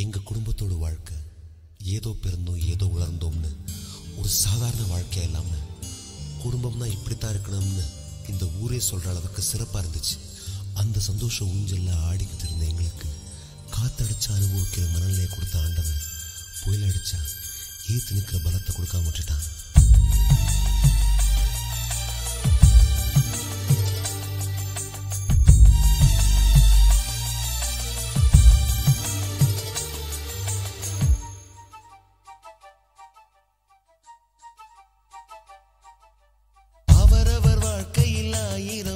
எங்க குடும்பத்தோட வாழ்க்கை ஏதோ பிறந்தோம் ஏதோ உலர்ந்தோம்னு ஒரு சாதாரண வாழ்க்கை இல்லாம குடும்பம்னா இப்படித்தான் இருக்கணும்னு இந்த ஊரே சொல்ற அளவுக்கு சிறப்பா இருந்துச்சு. அந்த சந்தோஷ ஊஞ்சல்ல ஆடிக்கிட்டு இருந்த எங்களுக்கு காத்தடிச்சு அனுபவிக்கிற மனநிலையை கொடுத்த ஆண்டவன் புயல் அடிச்சா ஏத்து நிற்கிற பலத்தை கொடுக்காம விட்டுட்டான். அவரவர்